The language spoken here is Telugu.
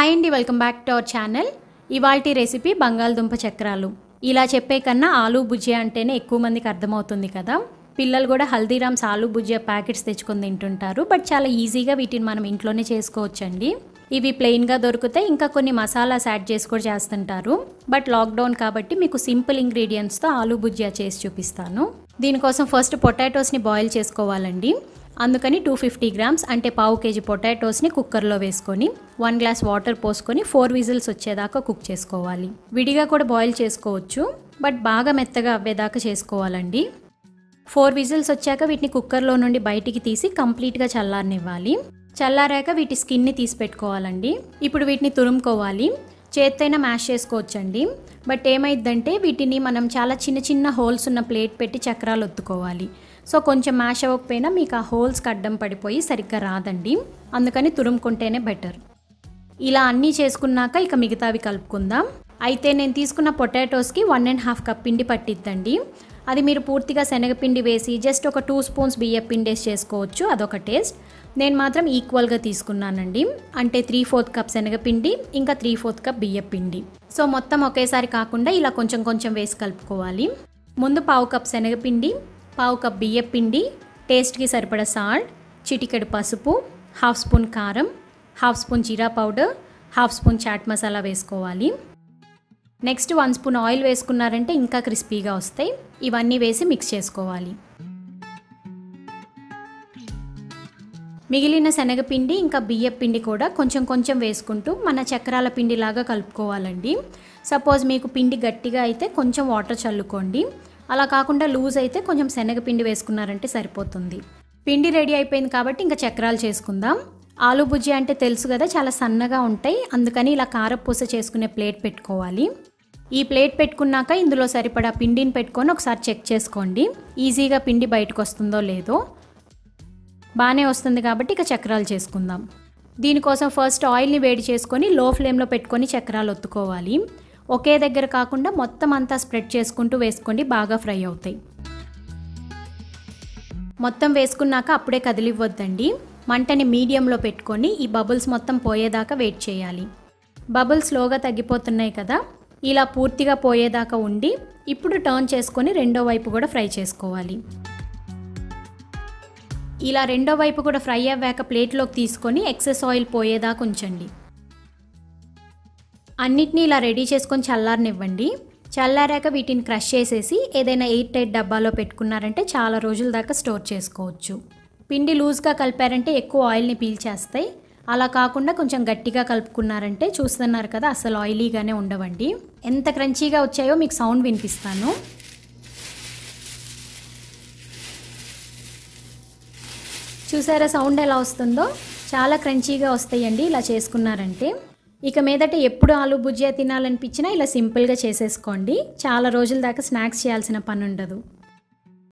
హాయ్ అండి welcome back to our channel ఇవాల్టి రెసిపీ బంగాళదుంప చక్రాలు. ఇలా చెప్పే కన్నా ఆలూ భుజియా అంటేనే ఎక్కువ మందికి అర్థమవుతుంది కదా. పిల్లలు కూడా హల్దీరామ్స్ ఆలూ భుజియా ప్యాకెట్స్ తెచ్చుకొని తింటుంటారు. బట్ చాలా ఈజీగా వీటిని మనం ఇంట్లోనే చేసుకోవచ్చండి. ఇవి ప్లెయిన్గా దొరికితే ఇంకా కొన్ని మసాలాస్ యాడ్ చేసి కూడా చేస్తుంటారు. బట్ లాక్డౌన్ కాబట్టి మీకు సింపుల్ ఇంగ్రీడియంట్స్తో ఆలూ భుజియా చేసి చూపిస్తాను. దీనికోసం ఫస్ట్ పొటాటోస్ని బాయిల్ చేసుకోవాలండి. అందుకని టూ ఫిఫ్టీ గ్రామ్స్ అంటే పావు కేజీ పొటాటోస్ని కుక్కర్లో వేసుకొని వన్ గ్లాస్ వాటర్ పోసుకొని ఫోర్ విజిల్స్ వచ్చేదాకా కుక్ చేసుకోవాలి. విడిగా కూడా బాయిల్ చేసుకోవచ్చు బట్ బాగా మెత్తగా అవ్వేదాకా చేసుకోవాలండి. ఫోర్ విజిల్స్ వచ్చాక వీటిని కుక్కర్లో నుండి బయటికి తీసి కంప్లీట్గా చల్లారనివ్వాలి. చల్లారాక వీటి స్కిన్ని తీసి పెట్టుకోవాలండి. ఇప్పుడు వీటిని తురుముకోవాలి. చేత్తైనా మ్యాష్ చేసుకోవచ్చండి. బట్ ఏమైందంటే వీటిని మనం చాలా చిన్న చిన్న హోల్స్ ఉన్న ప్లేట్ పెట్టి చక్రాలు ఒత్తుకోవాలి. సో కొంచెం మ్యాష్ అవ్వకపోయినా మీకు ఆ హోల్స్కి అడ్డం పడిపోయి సరిగ్గా రాదండి. అందుకని తురుముకుంటేనే బెటర్. ఇలా అన్నీ చేసుకున్నాక ఇక మిగతావి కలుపుకుందాం. అయితే నేను తీసుకున్న పొటాటోస్కి వన్ అండ్ హాఫ్ కప్ పిండి పట్టిద్దండి. అది మీరు పూర్తిగా శనగపిండి వేసి జస్ట్ ఒక టూ స్పూన్స్ బియ్య పిండి వేసి చేసుకోవచ్చు. అదొక టేస్ట్. నేను మాత్రం ఈక్వల్గా తీసుకున్నానండి. అంటే త్రీ ఫోర్త్ కప్ శనగపిండి ఇంకా త్రీ ఫోర్త్ కప్ బియ్యపిండి సో మొత్తం ఒకేసారి కాకుండా ఇలా కొంచెం కొంచెం వేసి కలుపుకోవాలి. ముందు పావు కప్ శనగపిండి పావు కప్ బియ్యపిండి టేస్ట్కి సరిపడ సాల్ట్ చిటికెడు పసుపు హాఫ్ స్పూన్ కారం హాఫ్ స్పూన్ జీరా powder half spoon chaat masala వేసుకోవాలి. నెక్స్ట్ వన్ స్పూన్ ఆయిల్ వేసుకున్నారంటే ఇంకా క్రిస్పీగా వస్తాయి. ఇవన్నీ వేసి మిక్స్ చేసుకోవాలి. మిగిలిన శనగపిండి ఇంకా బియ్య పిండి కూడా కొంచెం కొంచెం వేసుకుంటూ మన చక్రాల పిండిలాగా కలుపుకోవాలండి. సపోజ్ మీకు పిండి గట్టిగా అయితే కొంచెం వాటర్ చల్లుకోండి. అలా కాకుండా లూజ్ అయితే కొంచెం శనగపిండి వేసుకున్నారంటే సరిపోతుంది. పిండి రెడీ అయిపోయింది కాబట్టి ఇంకా చక్రాలు చేసుకుందాం. ఆలు బుజ్జి అంటే తెలుసు కదా చాలా సన్నగా ఉంటాయి. అందుకని ఇలా కారపూస చేసుకునే ప్లేట్ పెట్టుకోవాలి. ఈ ప్లేట్ పెట్టుకున్నాక ఇందులో సరిపడా పిండిని పెట్టుకొని ఒకసారి చెక్ చేసుకోండి. ఈజీగా పిండి బయటకు వస్తుందో లేదో. బాగానే వస్తుంది కాబట్టి ఇక చక్రాలు చేసుకుందాం. దీనికోసం ఫస్ట్ ఆయిల్ని వేడి చేసుకొని లో ఫ్లేమ్లో పెట్టుకొని చక్రాలు ఒత్తుకోవాలి. ఒకే దగ్గర కాకుండా మొత్తం అంతా స్ప్రెడ్ చేసుకుంటూ వేసుకోండి బాగా ఫ్రై అవుతాయి. మొత్తం వేసుకున్నాక అప్పుడే కదిలివ్వద్దండి. మంటని మీడియంలో పెట్టుకొని ఈ బబుల్స్ మొత్తం పోయేదాకా వెయిట్ చేయాలి. బబుల్స్ స్లోగా తగ్గిపోతున్నాయి కదా ఇలా పూర్తిగా పోయేదాకా ఉండి ఇప్పుడు టర్న్ చేసుకొని రెండో వైపు కూడా ఫ్రై చేసుకోవాలి. ఇలా రెండో వైపు కూడా ఫ్రై అవ్వాక ప్లేట్లోకి తీసుకొని ఎక్సెస్ ఆయిల్ పోయేదాకా ఉంచండి. అన్నిటినీ ఇలా రెడీ చేసుకొని చల్లారనివ్వండి. చల్లారాక వీటిని క్రష్ చేసేసి ఏదైనా ఎయిట్ టైట్ డబ్బాలో పెట్టుకున్నారంటే చాలా రోజుల దాకా స్టోర్ చేసుకోవచ్చు. పిండి లూజ్గా కలిపారంటే ఎక్కువ ఆయిల్ని పీల్చేస్తాయి. అలా కాకుండా కొంచెం గట్టిగా కలుపుకున్నారంటే చూస్తున్నారు కదా అసలు ఆయిలీగానే ఉండవండి. ఎంత క్రంచీగా వచ్చాయో మీకు సౌండ్ వినిపిస్తాను. చూసారా సౌండ్ ఎలా వస్తుందో? చాలా క్రంచీగా వస్తాయండి ఇలా చేసుకున్నారంటే. ఇక మీదట ఎప్పుడు ఆలు భుజియా తినాలనిపించినా ఇలా సింపుల్గా చేసేసుకోండి. చాలా రోజుల దాకా స్నాక్స్ చేయాల్సిన పని ఉండదు